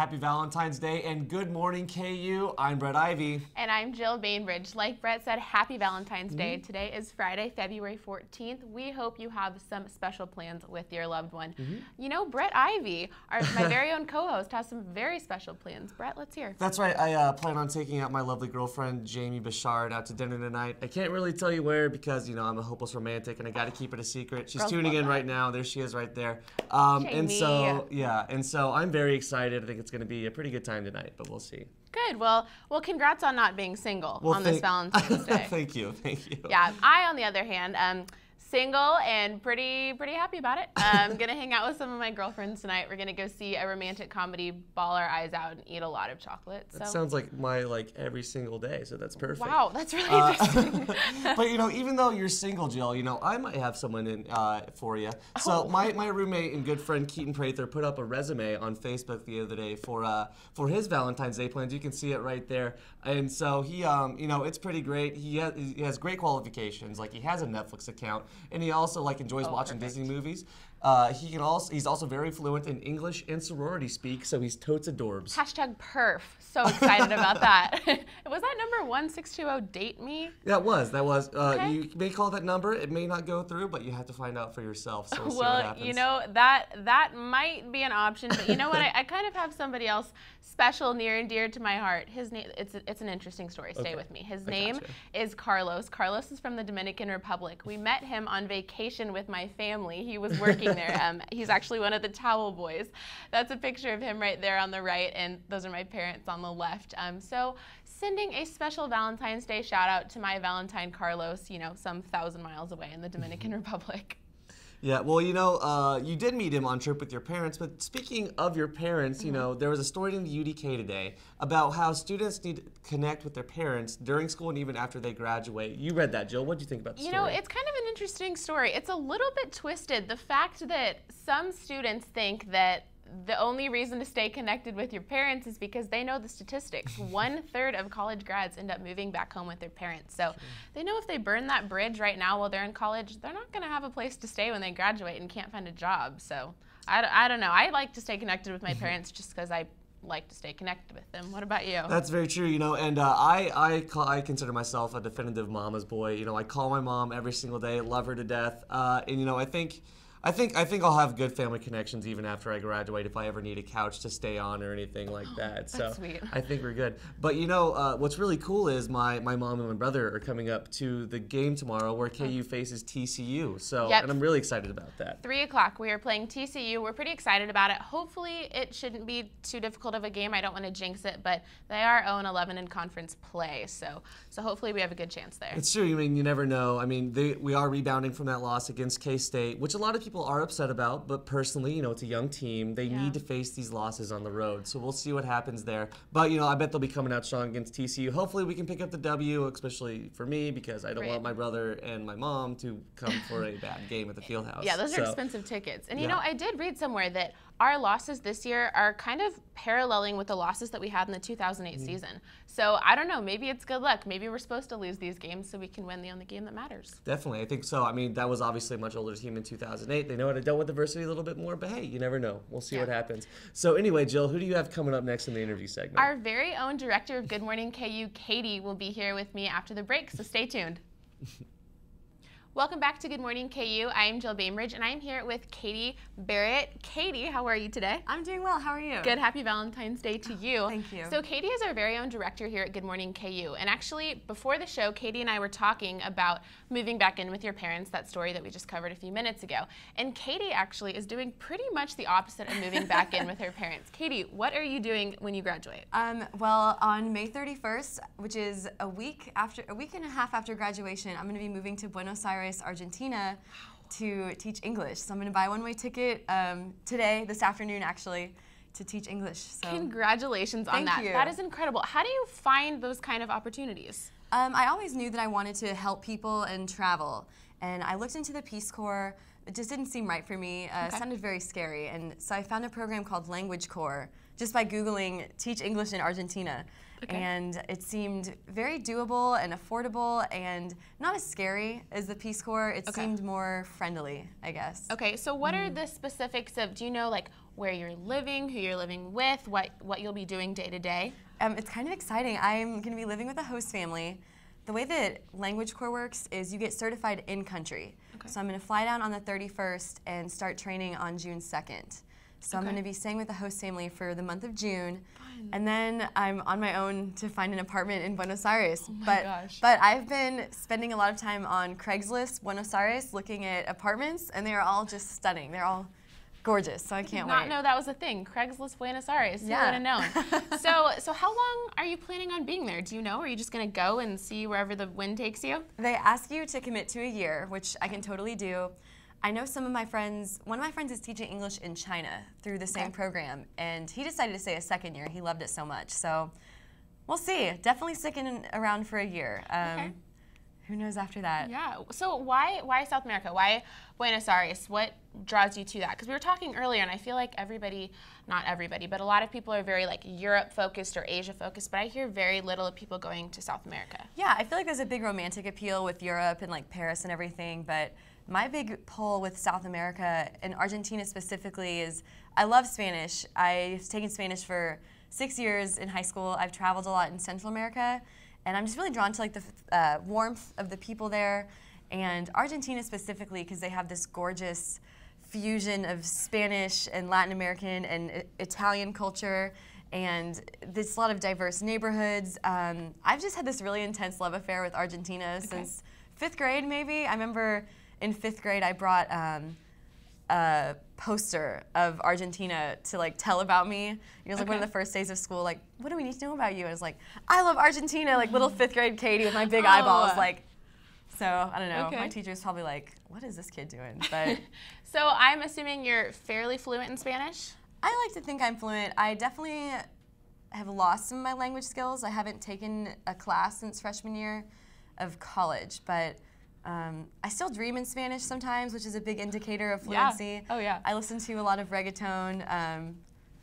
Happy Valentine's Day and good morning, KU. I'm Brett Ivy. And I'm Jill Bainbridge. Like Brett said, happy Valentine's Day. Mm -hmm. Today is Friday, February 14th. We hope you have some special plans with your loved one. Mm -hmm. You know, Brett Ivy, our, my very own co host, has some very special plans. Brett, let's hear. That's right. I uh, plan on taking out my lovely girlfriend, Jamie Bouchard, out to dinner tonight. I can't really tell you where because, you know, I'm a hopeless romantic and I got to keep it a secret. She's Girls tuning in right now. There she is right there. Um, and so, yeah, and so I'm very excited. I think it's going to be a pretty good time tonight, but we'll see. Good. Well, well, congrats on not being single well, on this Valentine's Day. thank you. Thank you. Yeah. I, on the other hand, um, single and pretty pretty happy about it. I'm gonna hang out with some of my girlfriends tonight. We're gonna go see a romantic comedy, ball our eyes out, and eat a lot of chocolate. So. That sounds like my like every single day. So that's perfect. Wow, that's really uh, interesting. but you know, even though you're single, Jill, you know I might have someone in uh, for you. So oh. my, my roommate and good friend Keaton Prather put up a resume on Facebook the other day for uh, for his Valentine's Day plans. You can see it right there. And so he, um, you know, it's pretty great. He has, he has great qualifications. Like he has a Netflix account and he also like enjoys oh, watching perfect. Disney movies. Uh, he can also he's also very fluent in English and sorority speak, so he's totes adorbs. Hashtag perf. So excited about that. was that number one six two zero date me? That was that was. Uh, okay. You may call that number. It may not go through, but you have to find out for yourself. So we'll, well you know that that might be an option, but you know what? I, I, kind of have somebody else special, near and dear to my heart. His name it's it's an interesting story. Stay okay. with me. His I name gotcha. is Carlos. Carlos is from the Dominican Republic. We met him on vacation with my family. He was working there. Um, he's actually one of the towel boys. That's a picture of him right there on the right, and those are my parents on the left. Um, so sending a special Valentine's Day shout out to my Valentine Carlos, you know, some thousand miles away in the Dominican Republic. Yeah, well, you know, uh, you did meet him on trip with your parents, but speaking of your parents, you mm-hmm. know, there was a story in the UDK today about how students need to connect with their parents during school and even after they graduate. You read that, Jill. What do you think about the you story? You know, it's kind of an interesting story. It's a little bit twisted. The fact that some students think that the only reason to stay connected with your parents is because they know the statistics. One third of college grads end up moving back home with their parents. So they know if they burn that bridge right now while they're in college, they're not going to have a place to stay when they graduate and can't find a job. So I, I don't know. I like to stay connected with my parents just because I like to stay connected with them. What about you? That's very true. You know, and uh, I I call, I consider myself a definitive mama's boy. You know, I call my mom every single day, love her to death, uh, and you know, I think I think I think I'll have good family connections even after I graduate if I ever need a couch to stay on or anything like that. so sweet. I think we're good. But you know uh, what's really cool is my my mom and my brother are coming up to the game tomorrow where KU faces TCU. So yep. and I'm really excited about that. Three o'clock. We are playing TCU. We're pretty excited about it. Hopefully it shouldn't be too difficult of a game. I don't want to jinx it, but they are 0 11 in conference play. So so hopefully we have a good chance there. It's true. I mean you never know. I mean they, we are rebounding from that loss against K State, which a lot of people people are upset about, but personally, you know, it's a young team. They yeah. need to face these losses on the road. So we'll see what happens there. But, you know, I bet they'll be coming out strong against TCU. Hopefully we can pick up the W, especially for me, because I don't right. want my brother and my mom to come for a bad game at the field house. Yeah, those so, are expensive tickets. And, you yeah. know, I did read somewhere that our losses this year are kind of paralleling with the losses that we had in the 2008 mm-hmm. season. So I don't know. Maybe it's good luck. Maybe we're supposed to lose these games so we can win the only game that matters. Definitely, I think so. I mean, that was obviously a much older team in 2008. They know how to deal with adversity a little bit more. But hey, you never know. We'll see yeah. what happens. So anyway, Jill, who do you have coming up next in the interview segment? Our very own director of Good Morning KU, Katie, will be here with me after the break. So stay tuned. Welcome back to Good Morning KU. I am Jill Bainbridge and I'm here with Katie Barrett. Katie, how are you today? I'm doing well. How are you? Good. Happy Valentine's Day to you. Thank you. So Katie is our very own director here at Good Morning KU. And actually, before the show, Katie and I were talking about moving back in with your parents, that story that we just covered a few minutes ago. And Katie actually is doing pretty much the opposite of moving back in with her parents. Katie, what are you doing when you graduate? Um, well, on May 31st, which is a week after a week and a half after graduation, I'm going to be moving to Buenos Aires Aires, Argentina to teach English. So I'm going to buy a one-way ticket um, today, this afternoon actually, to teach English. So Congratulations on that. You. That is incredible. How do you find those kind of opportunities? Um, I always knew that I wanted to help people and travel. And I looked into the Peace Corps. It just didn't seem right for me. Uh, okay. It sounded very scary. And so I found a program called Language Corps just by Googling Teach English in Argentina. Okay. And it seemed very doable and affordable and not as scary as the Peace Corps. It okay. seemed more friendly, I guess. Okay, so what mm. are the specifics of, do you know like where you're living, who you're living with, what, what you'll be doing day to day? Um, it's kind of exciting. I'm going to be living with a host family. The way that Language Corps works is you get certified in country. Okay. So I'm going to fly down on the 31st and start training on June 2nd. So okay. I'm going to be staying with the host family for the month of June. Fun. And then I'm on my own to find an apartment in Buenos Aires. Oh but, gosh. but I've been spending a lot of time on Craigslist, Buenos Aires, looking at apartments, and they are all just stunning. They're all gorgeous, so I can't wait. Not know that was a thing. Craigslist Buenos Aires. Yeah. Who would have known? so, so how long are you planning on being there? Do you know? Are you just going to go and see wherever the wind takes you? They ask you to commit to a year, which I can totally do. I know some of my friends, one of my friends is teaching English in China through the same okay. program, and he decided to stay a second year. He loved it so much. So we'll see. Definitely sticking around for a year. Um, okay. Who knows after that? Yeah. So why why South America? Why Buenos Aires? What draws you to that? Because we were talking earlier, and I feel like everybody, not everybody, but a lot of people are very like Europe focused or Asia focused. But I hear very little of people going to South America. Yeah, I feel like there's a big romantic appeal with Europe and like Paris and everything, but my big pull with South America and Argentina specifically is I love Spanish. I've taken Spanish for six years in high school. I've traveled a lot in Central America, and I'm just really drawn to like the uh, warmth of the people there, and Argentina specifically because they have this gorgeous fusion of Spanish and Latin American and Italian culture and there's a lot of diverse neighborhoods. Um, I've just had this really intense love affair with Argentina okay. since fifth grade, maybe. I remember in fifth grade, I brought um, a poster of Argentina to like tell about me. It was like okay. one of the first days of school. Like, what do we need to know about you? I was like, I love Argentina. Like little fifth grade Katie with my big oh. eyeballs. Like, so I don't know. Okay. My teacher's probably like, what is this kid doing? But so I'm assuming you're fairly fluent in Spanish. I like to think I'm fluent. I definitely have lost some of my language skills. I haven't taken a class since freshman year of college, but um, I still dream in Spanish sometimes, which is a big indicator of fluency. Yeah. Oh yeah. I listen to a lot of reggaeton, um,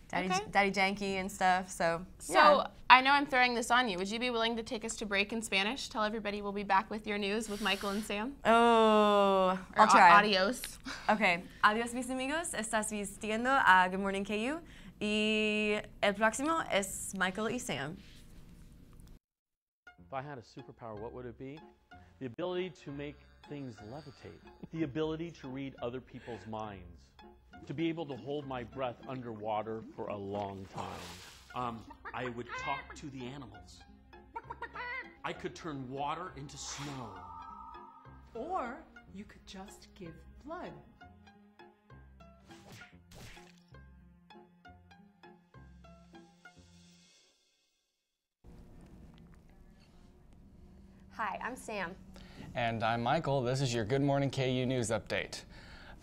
Daddy, okay. Daddy Yankee and stuff. So. So yeah. I know I'm throwing this on you. Would you be willing to take us to break in Spanish? Tell everybody we'll be back with your news with Michael and Sam. Oh, or I'll try. Adios. Okay. Adios, mis amigos. Estás vistiendo a Good Morning KU. Y el próximo es Michael y Sam. If I had a superpower, what would it be? The ability to make things levitate, the ability to read other people's minds, to be able to hold my breath underwater for a long time. Um, I would talk to the animals. I could turn water into snow. Or you could just give blood. Hi, I'm Sam. And I'm Michael. This is your Good Morning KU News Update.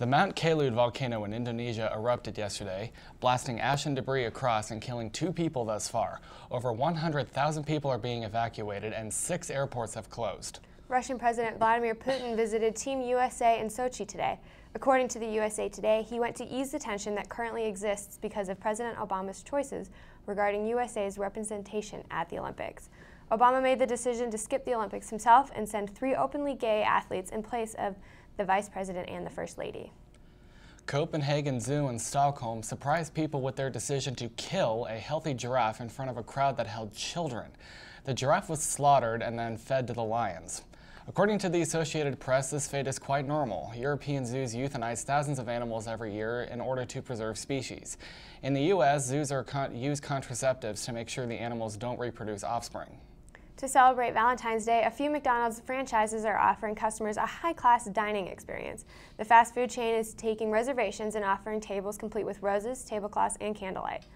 The Mount Kelud volcano in Indonesia erupted yesterday, blasting ash and debris across and killing two people thus far. Over 100,000 people are being evacuated and six airports have closed. Russian President Vladimir Putin visited Team USA in Sochi today. According to the USA Today, he went to ease the tension that currently exists because of President Obama's choices regarding USA's representation at the Olympics. Obama made the decision to skip the Olympics himself and send three openly gay athletes in place of the vice president and the first lady. Copenhagen Zoo in Stockholm surprised people with their decision to kill a healthy giraffe in front of a crowd that held children. The giraffe was slaughtered and then fed to the lions. According to the Associated Press, this fate is quite normal. European zoos euthanize thousands of animals every year in order to preserve species. In the U.S., zoos are con use contraceptives to make sure the animals don't reproduce offspring. To celebrate Valentine's Day, a few McDonald's franchises are offering customers a high-class dining experience. The fast food chain is taking reservations and offering tables complete with roses, tablecloths, and candlelight.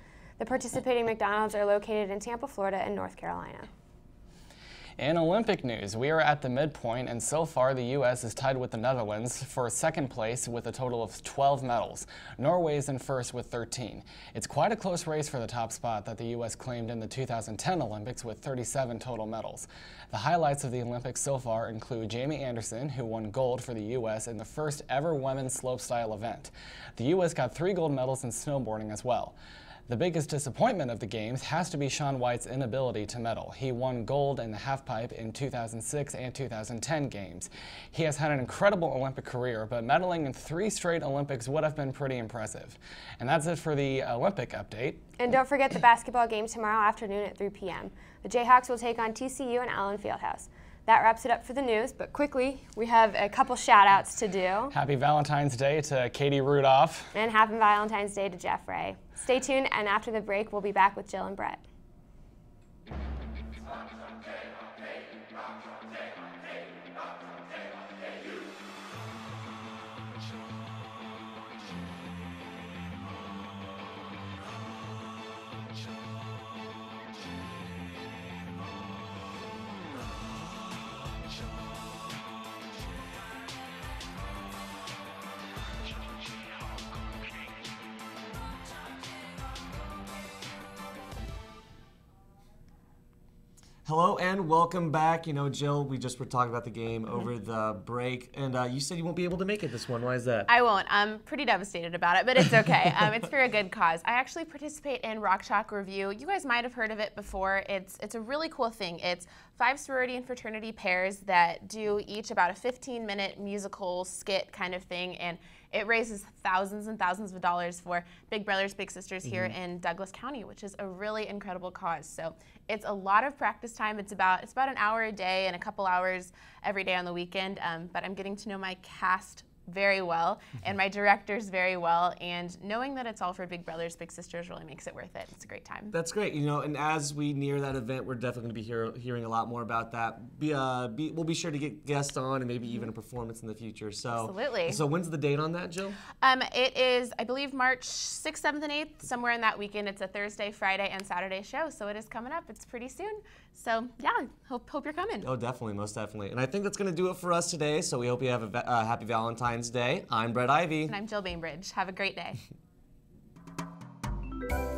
The participating McDonald's are located in Tampa, Florida, and North Carolina. In Olympic news, we are at the midpoint, and so far the U.S. is tied with the Netherlands for second place with a total of 12 medals. Norway is in first with 13. It's quite a close race for the top spot that the U.S. claimed in the 2010 Olympics with 37 total medals. The highlights of the Olympics so far include Jamie Anderson, who won gold for the U.S. in the first ever women's slopestyle event. The U.S. got three gold medals in snowboarding as well. The biggest disappointment of the Games has to be Shaun White's inability to medal. He won gold in the halfpipe in 2006 and 2010 Games. He has had an incredible Olympic career, but medaling in three straight Olympics would have been pretty impressive. And that's it for the Olympic update. And don't forget the basketball game tomorrow afternoon at 3 p.m. The Jayhawks will take on TCU and Allen Fieldhouse. That wraps it up for the news, but quickly, we have a couple shout outs to do. Happy Valentine's Day to Katie Rudolph. And happy Valentine's Day to Jeff Ray. Stay tuned, and after the break, we'll be back with Jill and Brett. Hello and welcome back. You know, Jill, we just were talking about the game over the break, and uh, you said you won't be able to make it this one. Why is that? I won't. I'm pretty devastated about it, but it's okay. um, it's for a good cause. I actually participate in Rock Chalk Revue. You guys might have heard of it before. It's it's a really cool thing. It's five sorority and fraternity pairs that do each about a 15 minute musical skit kind of thing, and it raises thousands and thousands of dollars for Big Brothers Big Sisters here in Douglas County, which is a really incredible cause. So it's a lot of practice time. It's about it's about an hour a day and a couple hours every day on the weekend. Um, but I'm getting to know my cast very well and my directors very well and knowing that it's all for big brothers big sisters really makes it worth it. It's a great time. That's great you know and as we near that event we're definitely going to be hear, hearing a lot more about that. Be, uh, be, we'll be sure to get guests on and maybe even a performance in the future so. Absolutely. So when's the date on that jill? Um, it is i believe march 6th 7th and 8th somewhere in that weekend. It's a thursday friday and saturday show so it is coming up. It's pretty soon. So yeah hope, hope you're coming. Oh definitely most definitely. And i think that's going to do it for us today so we hope you have a uh, happy valentine's day. I'm brett ivy and i'm jill bainbridge. Have a great day